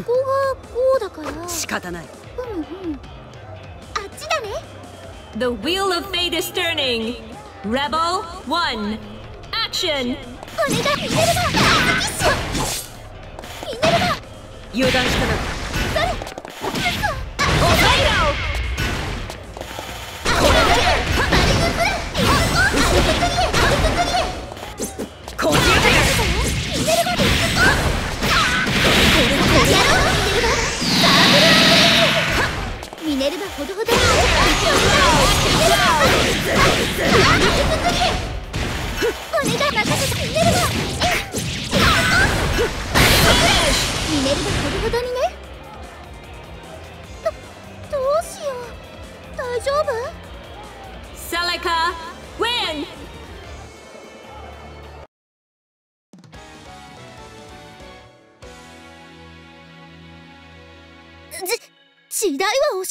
こがこうだから。仕方ない。うんうん。あっちだね。The wheel of fate is turning. Rebel 1. Action! これがミネルヴァアスキッシュミネルヴァ油断したな寝ればほどほどにね。ミネルヴァ俺が任せたミネルヴァミネルヴァほどほどにね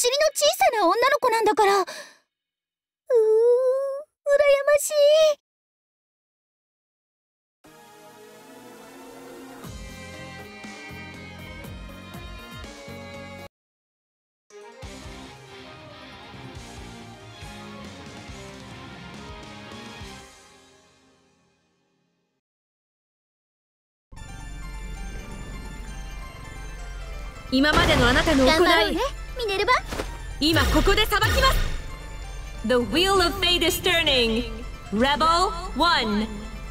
尻の小さな女の子なんだから。うー羨ましい今までのあなたの行いね、ミネルヴァ今ここで裁きます The wheel of fate is turning. Rebel 1.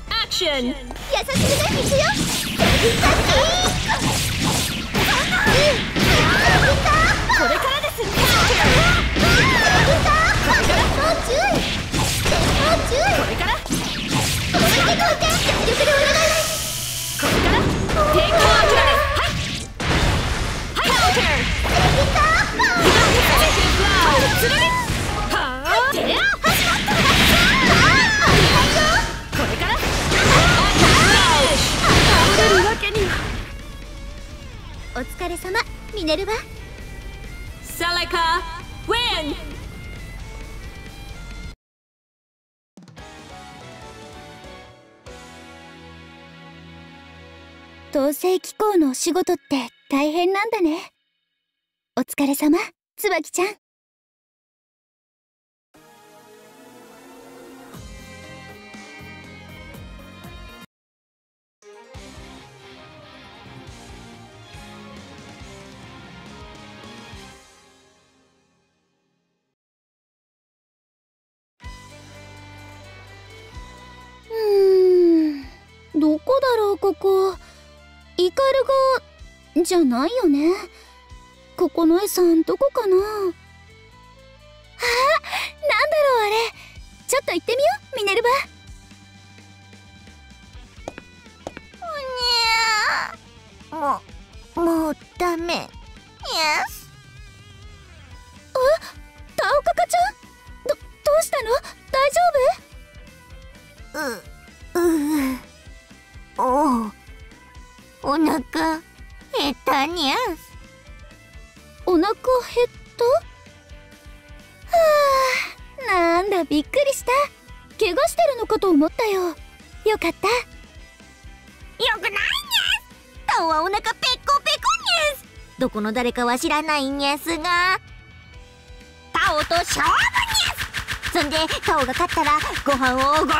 Action! 優しくね行くよこれからです統制機構のお仕事って大変なんだね。お疲れ様椿ちゃん。イカルがじゃないよね。ここの絵さんどこかな？あなんだろうあれ。ちょっと行ってみよう。ミネルヴァもう、もうダメ。イエス。タオカカちゃんどどうしたの？大丈夫？う、うう。おう。お腹、減ったにゃす。お腹減った？はあなんだびっくりした怪我してるのかと思ったよよかったよくないにゃす。タオはお腹ペコペコにゃす。どこの誰かは知らないにゃすが。タオと勝負にゃす。そんで、タオが勝ったら、ご飯をおごるにゃ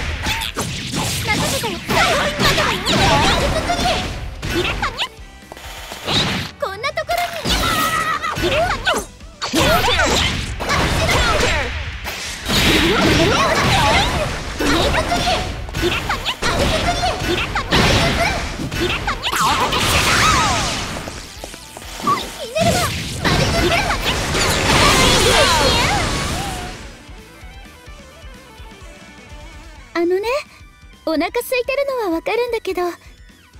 けど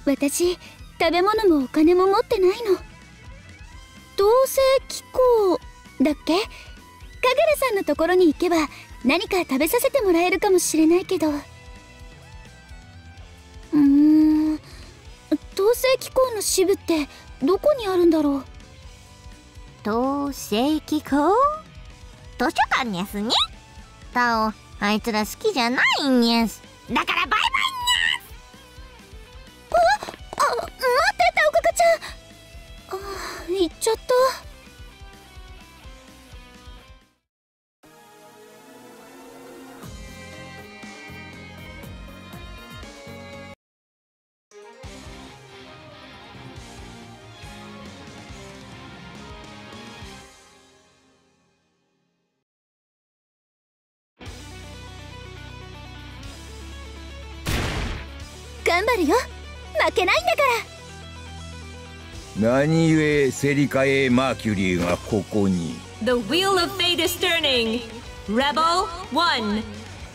私食べ物もお金も持ってないの。同性機構だっけ？かぐらさんのところに行けば何か食べさせてもらえるかもしれないけど。うーん統制機構の支部ってどこにあるんだろう？統制機構図書館にゃすね。タオあいつら好きじゃないんにゃす。だからバイバイ！行っちゃった。頑張るよ。負けないんだから。何故セリカエマーキュリーがここに？The wheel of fate is turning. Rebel 1.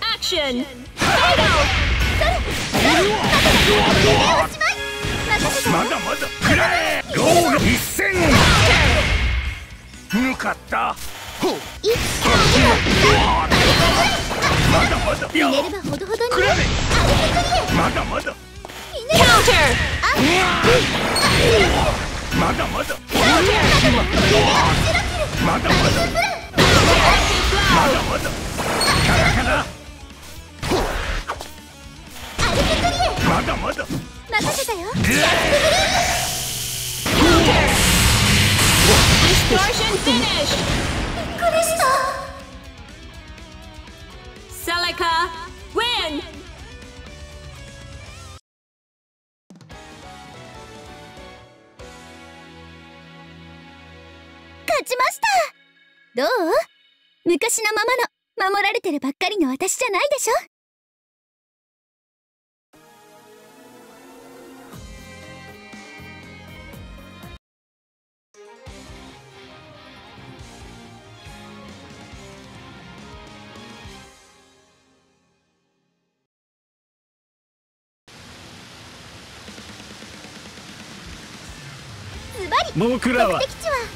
Action! まだまだくらえロール一戦向かったほうまだまだ入れればほどほどにくらえまだまだ Counter! まだまだ。まだまだ。まだまだ。カラカラまだまだ。任せたよ Distortion finished! びっくりしたセレカちました。どう？昔のままの守られてるばっかりの私じゃないでしょ？ズバリ。僕らは。目的地は？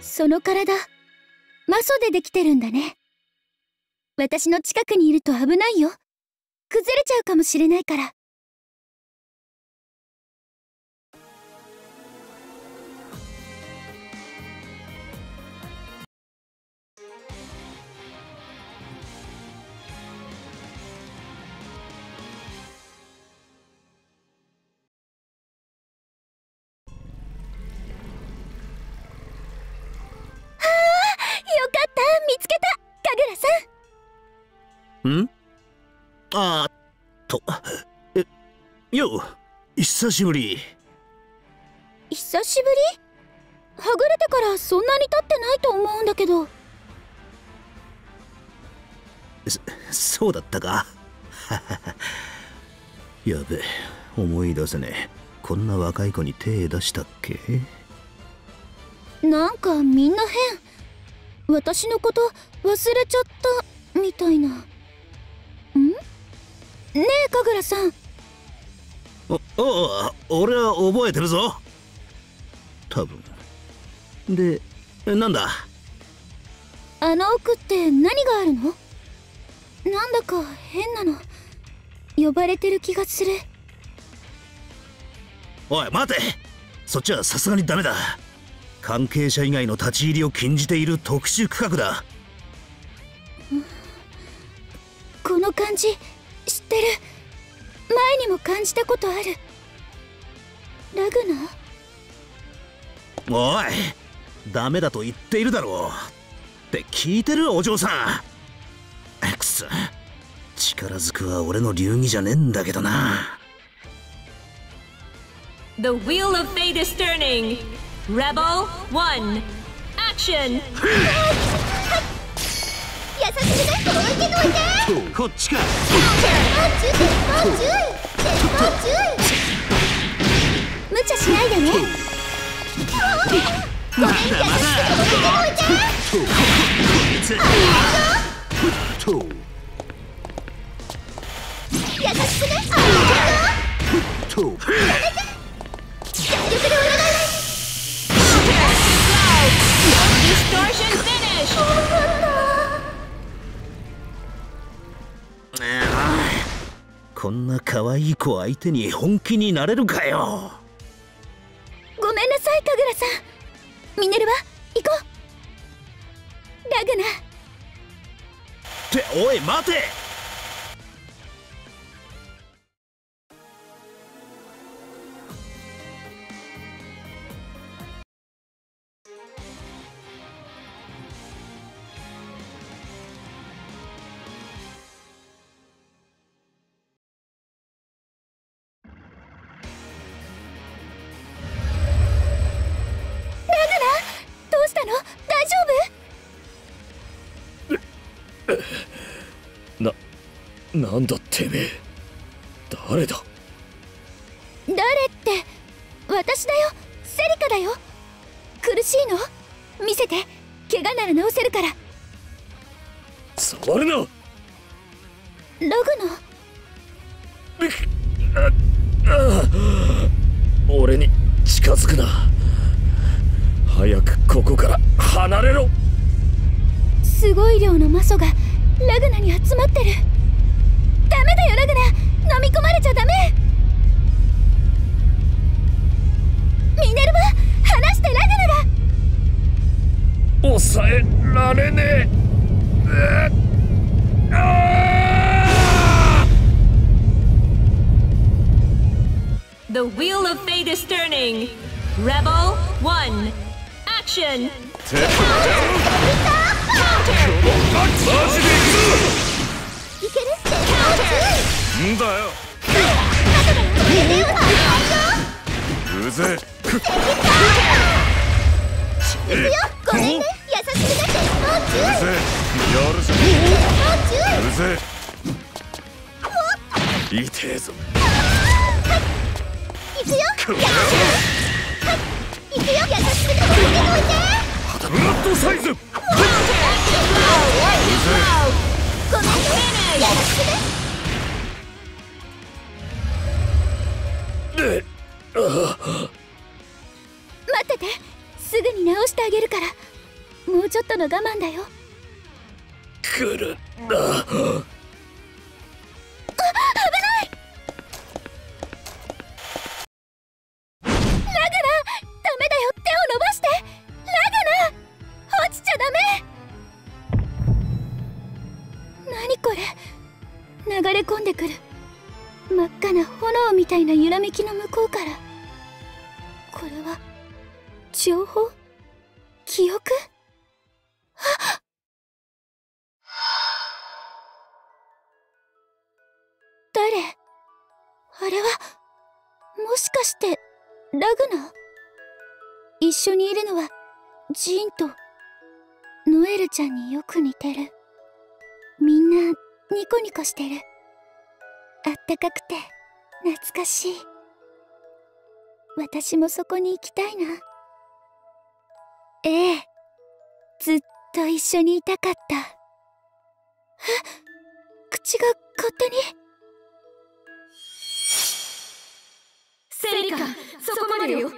その体。マソでできてるんだね。私の近くにいると危ないよ。崩れちゃうかもしれないから。んん？あーっとえよう久しぶり。久しぶり？はぐれてからそんなに経ってないと思うんだけど。そうだったか？やべえ思い出せねえ。こんな若い子に手出したっけ？なんかみんな変。私のこと忘れちゃったみたいな。んねえ神楽さん。おおう俺は覚えてるぞ。多分。でなんだ？あの奥って何があるの？なんだか変なの。呼ばれてる気がする。おい待て。そっちはさすがにダメだ。関係者以外の立ち入りを禁じている特殊区画だ。この感じ知ってる前にも感じたことあるラグナおいダメだと言っているだろうって聞いてるお嬢さんくそ力ずくは俺の流儀じゃねえんだけどな The wheel of fate is turning. Rebel 1. Action! こっちか。無茶しないでねまだまだと優可愛い子相手に本気になれるかよ。ごめんなさい神楽さん。ミネルヴァ行こう。ラグナ。っておい待てななんだてめえ。誰だ？誰って私だよ。セリカだよ。苦しいの？見せて。怪我なら治せるから。触るな！ラグナ俺に近づくな。早くここから離れろ。すごい量の魔素がラグナに集まってるダメだよラグナ飲み込まれちゃダメミネルヴァ離してラグナが抑えられねええあ The wheel of fate is turning. Rebel 1. Action! マジでいけるって行くんだようぜごめんね優しくねもう注意うぜやるじゃもう注意んうぜ痛えぞ行くよこれを行くよ優しくねどいてどいてブラッドサイズうぜごめんね優しくねで待ってて。すぐに直してあげるから。もうちょっとの我慢だよ。来る。な緒にいるのはジーンとノエルちゃんによく似てる。みんなニコニコしてる。あったかくて懐かしい。私もそこに行きたいな。ええ。ずっと一緒にいたかった。え？口が勝手に？セリカ、そこまでよ。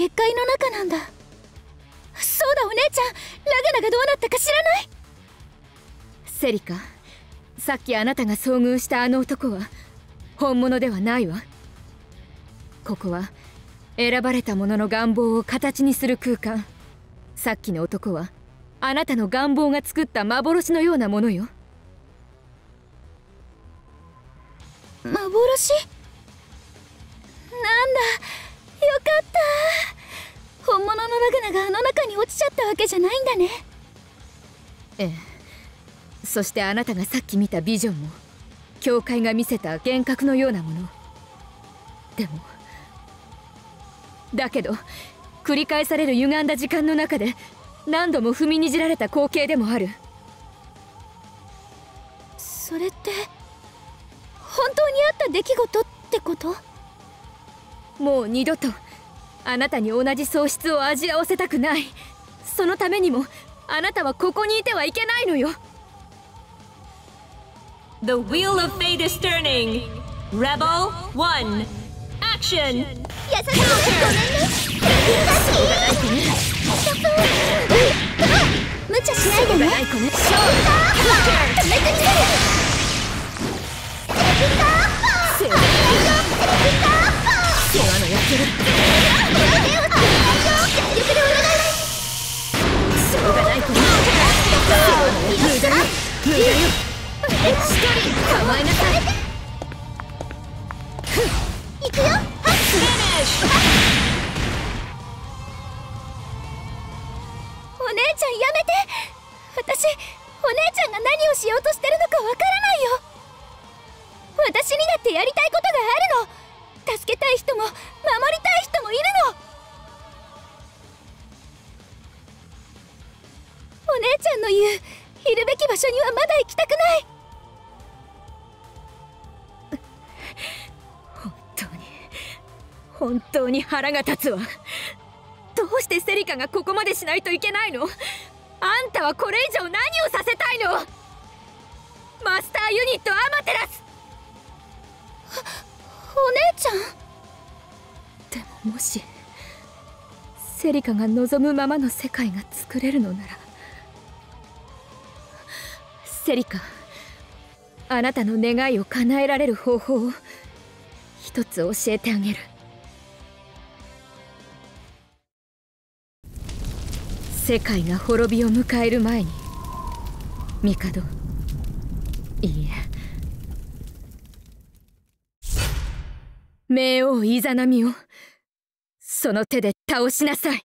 結界の中なんだ。そうだお姉ちゃん。ラグナがどうなったか知らない。セリカさっきあなたが遭遇したあの男は本物ではないわ。ここは選ばれた者の願望を形にする空間。さっきの男はあなたの願望が作った幻のようなものよ。幻？なんだ。よかった本物のラグナがあの中に落ちちゃったわけじゃないんだね。ええ。そしてあなたがさっき見たビジョンも教会が見せた幻覚のようなもの。でもだけど繰り返される歪んだ時間の中で何度も踏みにじられた光景でもある。それって本当にあった出来事ってこと？もう二度とあなたに同じ喪失を味わわせたくない。そのためにもあなたはここにいてはいけないのよ。The wheel of fate is turning. Rebel 1 Action. 優しいごめんね無茶しないでねない子ね止めてみせるも守りたい人もいるの。お姉ちゃんの言ういるべき場所にはまだ行きたくない。本当に本当に腹が立つわ。どうしてセリカがここまでしないといけないの？あんたはこれ以上何をさせたいの？マスターユニットアマテラス。お姉ちゃん？もしセリカが望むままの世界が作れるのならセリカあなたの願いを叶えられる方法を一つ教えてあげる。世界が滅びを迎える前に帝いいえ。冥王イザナミをその手で倒しなさい。